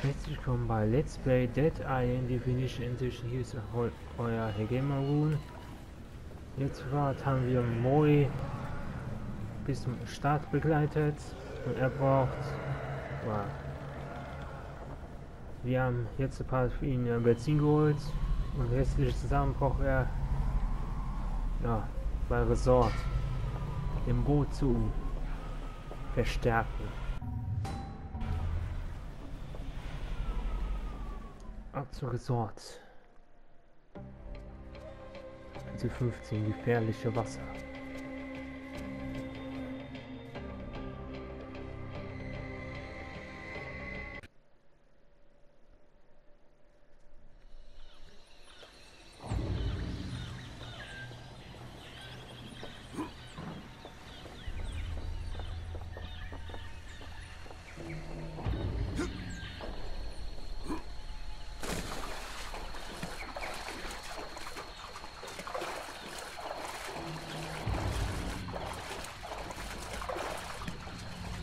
Herzlich willkommen bei Let's Play Dead Island Definition Edition. Hier ist eu euer Herr Gamerun. Jetzt Fahrt haben wir Moi bis zum Start begleitet und er braucht. Ja, wir haben jetzt ein paar für ihn Benzin geholt und restliche zusammen braucht er ja, bei Resort im Boot zu verstärken. Matsu Resort. Also 15 gefährliche Wasser.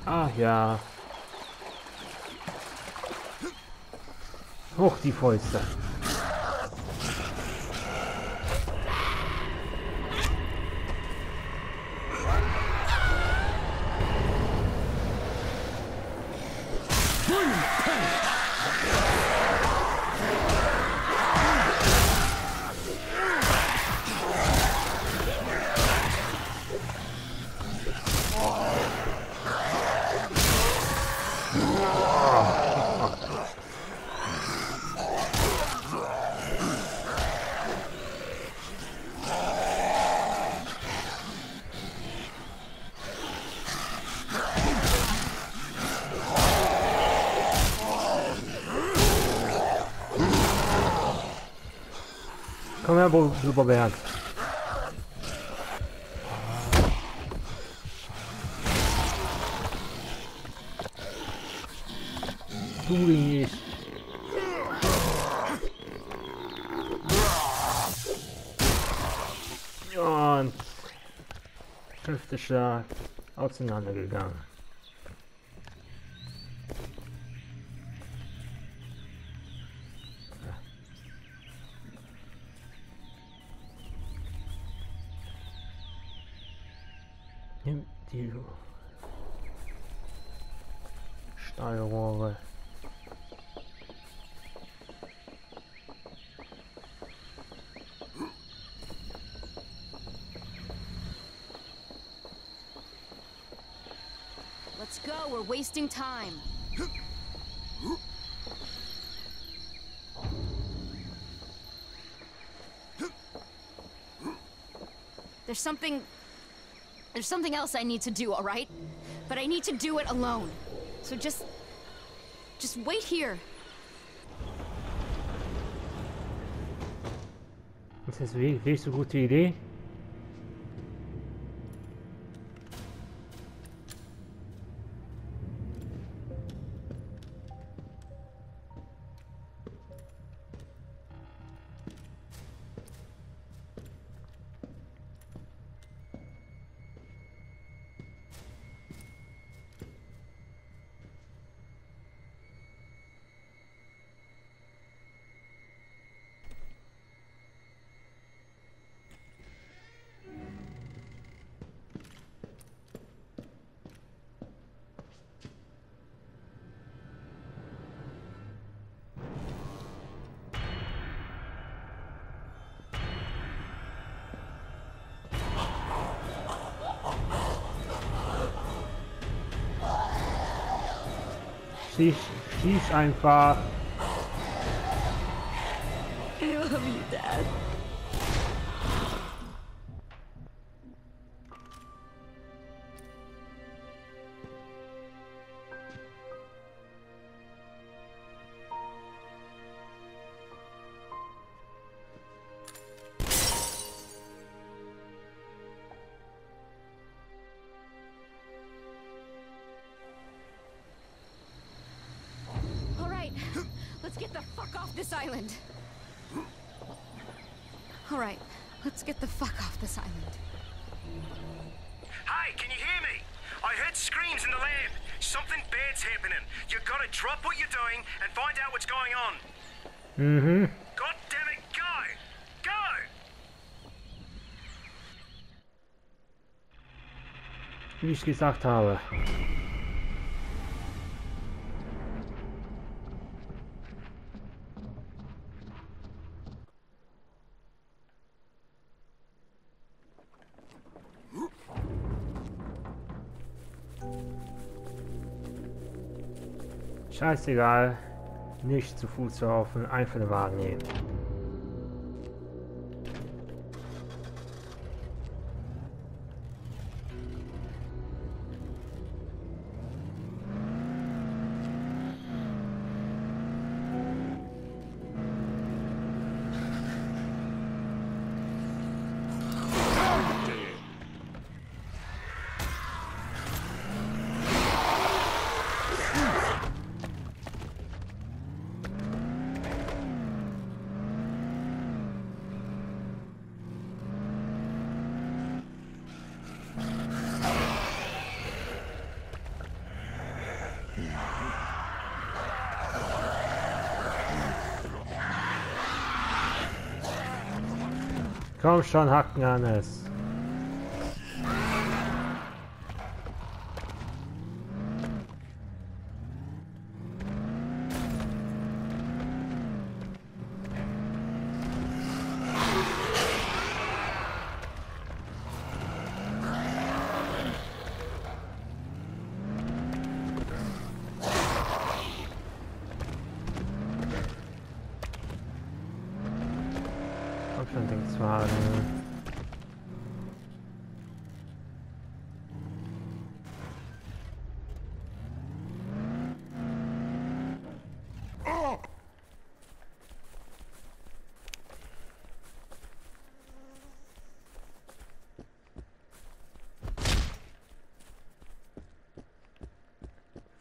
Ah ja. Hoch die Fäuste. Berg, super Berg. Du nicht. Und Hüfteschlag auseinandergegangen. Wasting time. There's something... There's something else I need to do, alright? But I need to do it alone. So just... Just wait here. Ist das wirklich so gute Idee? Schieß, schieß einfach. All right, let's get the fuck off this island. Hi, can you hear me? I heard screams in the lab. Something bad's happening. You gotta drop what you're doing and find out what's going on. Mm-hmm. God damn it, go! Go! Wie ich gesagt habe. Scheißegal. Nicht zu Fuß zu laufen, einfach den Wagen nehmen. Komm schon, Hacken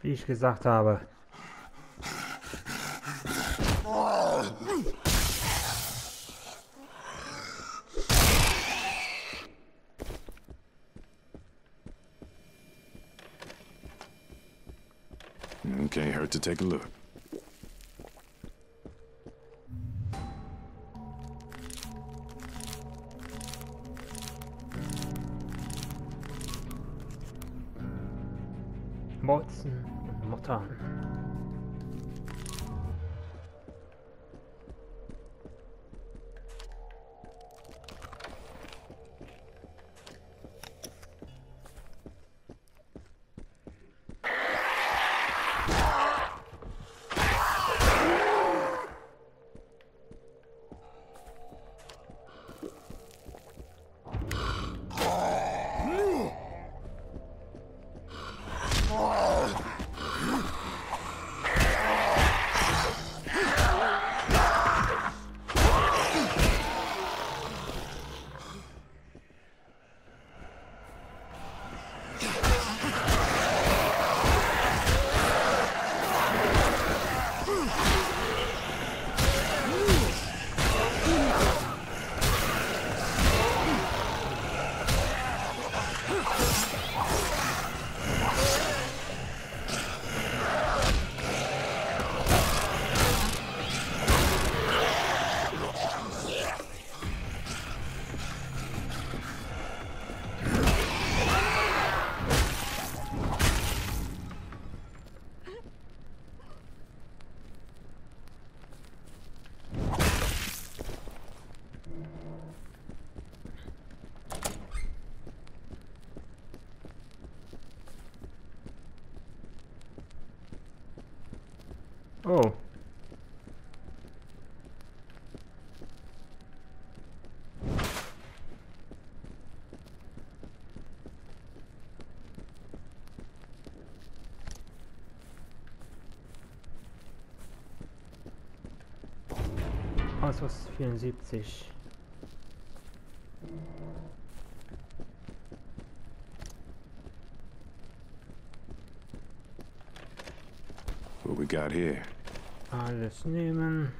Wie ich gesagt habe. Can't hurt to take a look. Oh. Auswas 74. we got here? Alles nehmen.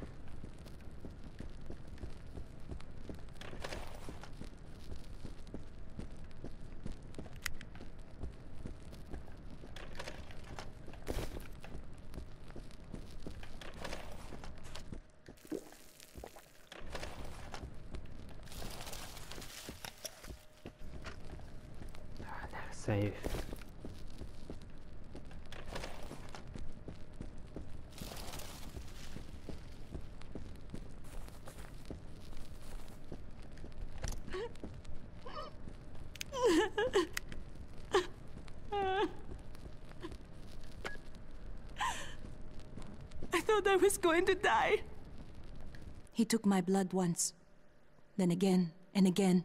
Thought I was going to die. He took my blood once, then again and again.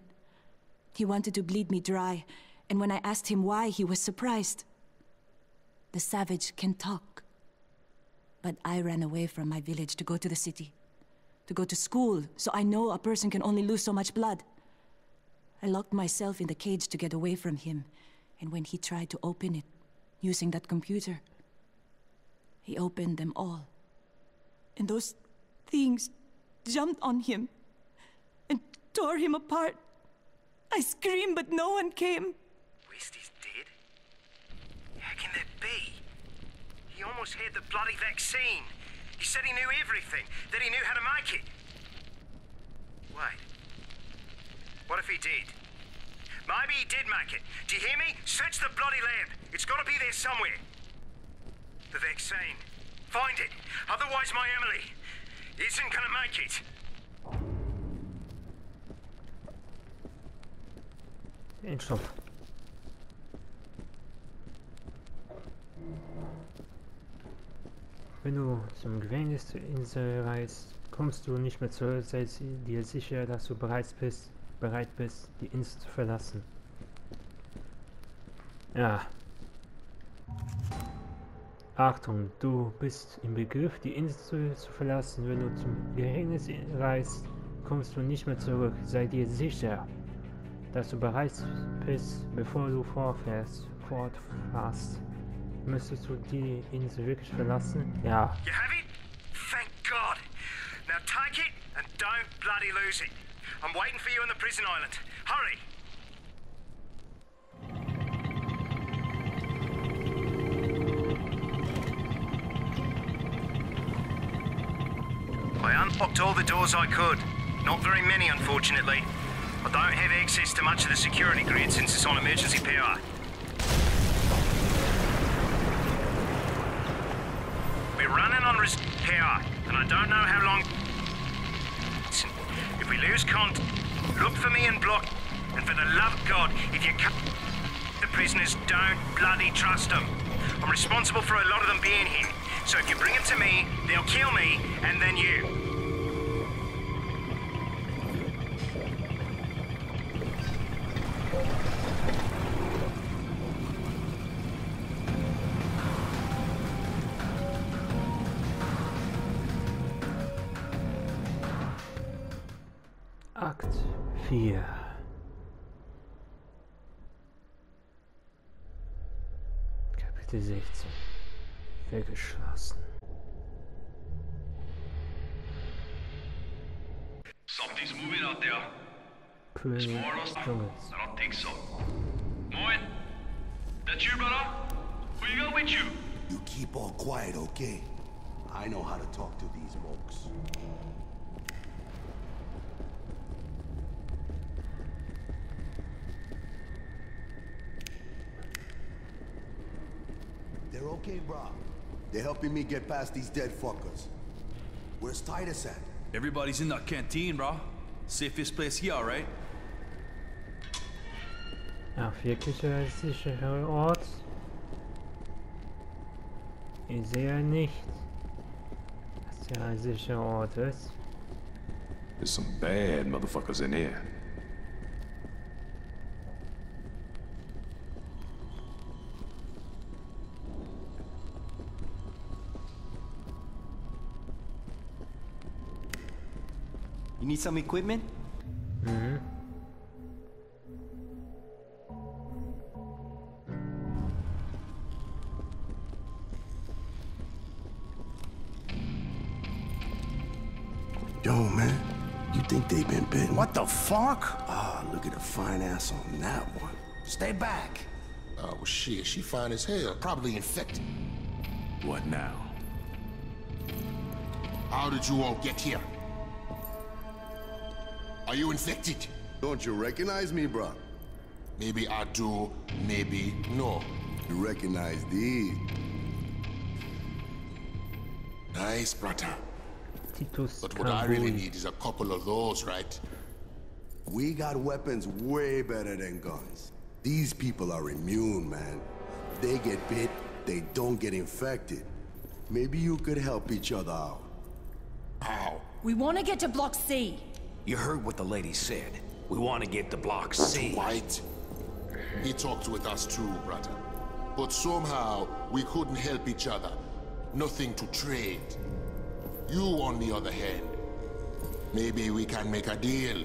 He wanted to bleed me dry, and when I asked him why, he was surprised. The savage can talk. But I ran away from my village to go to the city, to go to school, so I know a person can only lose so much blood. I locked myself in the cage to get away from him, and when he tried to open it, using that computer, he opened them all. And those things jumped on him and tore him apart. I screamed, but no one came. Westy's dead? How can that be? He almost had the bloody vaccine. He said he knew everything, that he knew how to make it. Wait. What if he did? Maybe he did make it. Do you hear me? Search the bloody lab. It's got to be there somewhere. The vaccine. Find it. Otherwise, my Emily isn't gonna make it. Impfstoff. Wenn du zum Gefängnisinsel reist, kommst du nicht mehr zurück, sei dir sicher, dass du bereit bist, bereit bist, die Insel zu verlassen. Ja. Achtung, du bist im Begriff, die Insel zu verlassen. Wenn du zum Gefängnis reist, kommst du nicht mehr zurück. Sei dir sicher, dass du bereit bist, bevor du vorfährst, fortfährst. Müsstest du die Insel wirklich verlassen? Ja. You have it? Thank God. Now take it and don't bloody lose it. I'm waiting for you on the prison island. Hurry! I unlocked all the doors I could. Not very many, unfortunately. I don't have access to much of the security grid since it's on emergency power. We're running on res- power, and I don't know how long. If we lose contact, look for me and block. And for the love of God, if you cut the prisoners, don't bloody trust them. I'm responsible for a lot of them being here. So if you bring them to me, they'll kill me, and then you. More or des less? Dschungels. I don't think so. Moin, that you, brother? Who you got with you? You keep all quiet, okay? I know how to talk to these monks. They're okay, bro. They're helping me get past these dead fuckers. Where's Titus at? Everybody's in that canteen, bro. Safest place here, alright? Ach, wirklich sicherer Ort? Ich sehe nicht, dass hier ein sicherer Ort ist. There's some bad motherfuckers in here. You need some equipment? Fine ass on that one. Stay back. Oh, well, shit, she fine as hell. Probably infected. What now? How did you all get here? Are you infected? Don't you recognize me, bro? Maybe I do, maybe no. You recognize these? Nice, brother. Titus But what I really need is a couple of those, right? We got weapons way better than guns. These people are immune, man. They get bit, they don't get infected. Maybe you could help each other out. How? We want to get to Block C. You heard what the lady said. We want to get to Block C. White? He talked with us too, brother. But somehow, we couldn't help each other. Nothing to trade. You, on the other hand, maybe we can make a deal.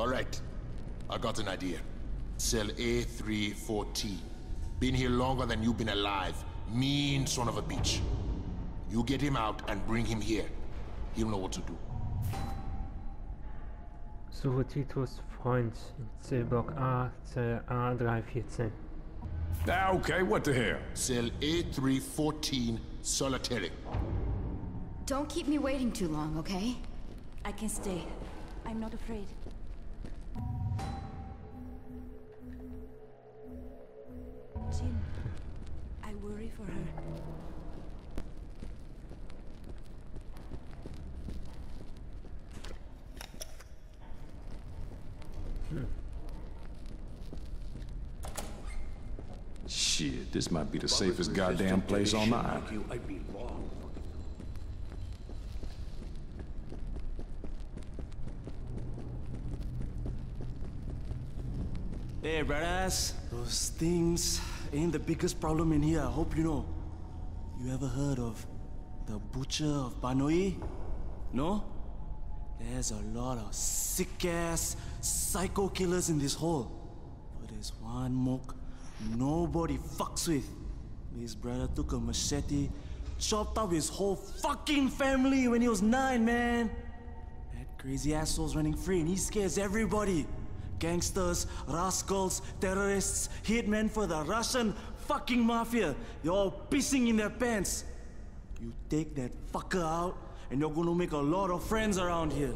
All right. I got an idea. Cell A314. Been here longer than you've been alive. Mean son of a bitch. You get him out and bring him here. He'll know what to do. Suche Titus Freund in C-Block A, Zelle A314. Ah, okay, what the hell? Cell A314 solitary. Don't keep me waiting too long, okay? I can stay. I'm not afraid. For her. Shit, this might be the safest goddamn place on the island. You, I'd be long. Hey, brothers. Those things ain't the biggest problem in here. I hope you know. You ever heard of the Butcher of Banoi? No? There's a lot of sick-ass psycho killers in this hole. But there's one mook nobody fucks with. His brother took a machete, chopped up his whole fucking family when he was nine, man. That crazy asshole's running free and he scares everybody. Gangsters, rascals, terrorists, hitmen for the Russian fucking mafia. They're all pissing in their pants. You take that fucker out and you're gonna make a lot of friends around here.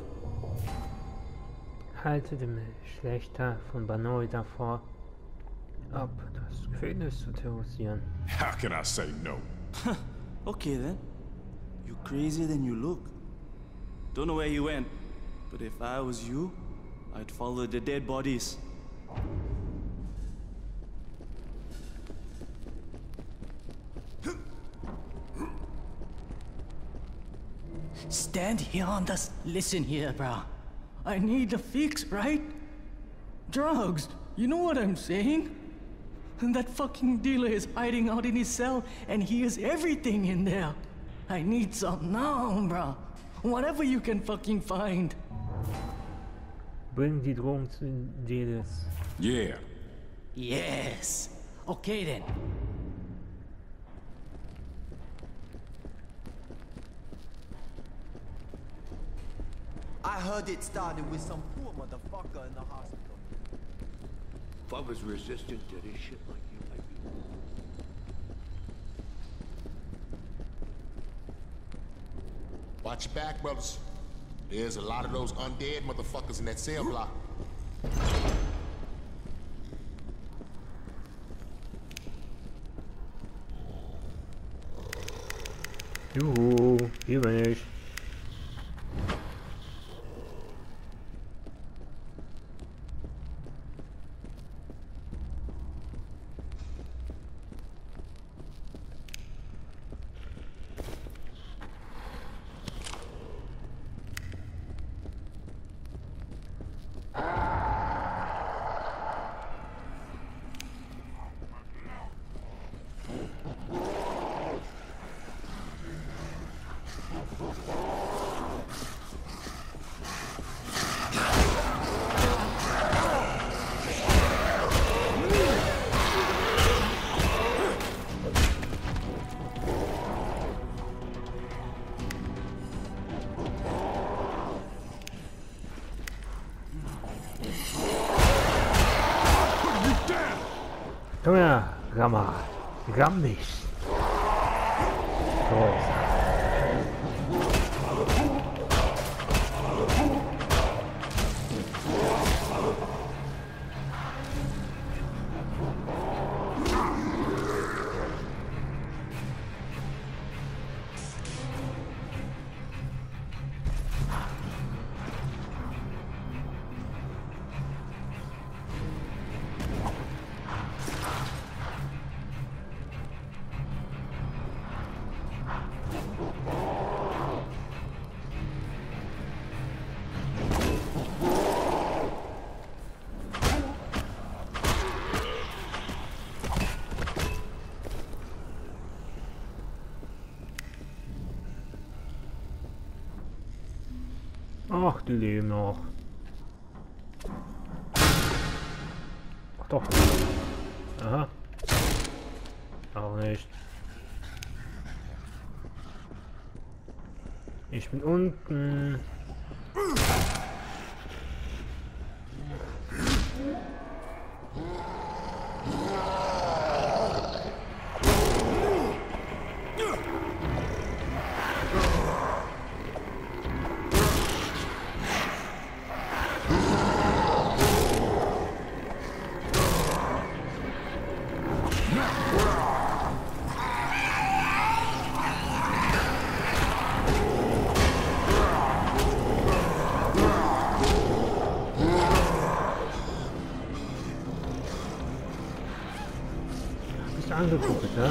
Halte dem Schlächter von Banoi davor ab, das Gefängnis zu terrorisieren. How can I say no? Okay then. You're crazier than you look. Don't know where you went, but if I was you, I'd follow the dead bodies. Stand here and just listen here, bro. I need a fix, right? Drugs. You know what I'm saying? And that fucking dealer is hiding out in his cell, and he has everything in there. I need some now, bro. Whatever you can fucking find. Bring the Drogen zu den Dealers. Yeah. Yes. Okay then. I heard it started with some poor motherfucker in the hospital. If I was resistant to this shit like you, I'd be... Watch your back, brothers. There's a lot of those undead motherfuckers in that cell block. Juhu, hier bin Komm her, Rammer. Ramm mich. So. Ach, die leben noch. Ach doch. Aha. Auch nicht. Ich bin unten. Angeguckt, ne?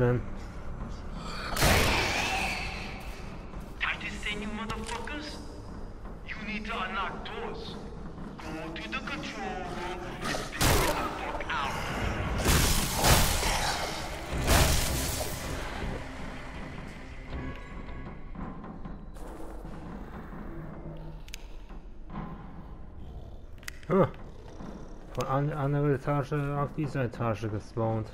out. Oh. Von anderer Etage auf diese Etage gespawnt.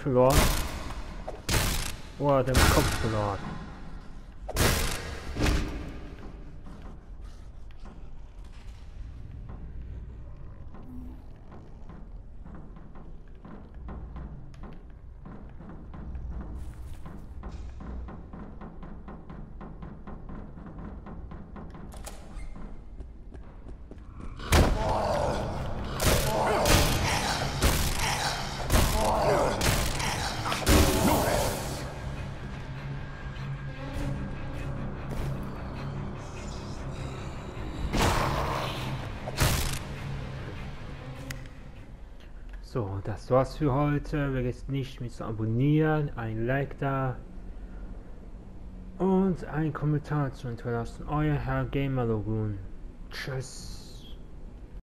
Verloren. Oh, er hat den Kopf verloren. So, das war's für heute. Vergesst nicht, mich zu abonnieren, ein Like da und einen Kommentar zu hinterlassen. Euer Herr Gamer Logun. Tschüss.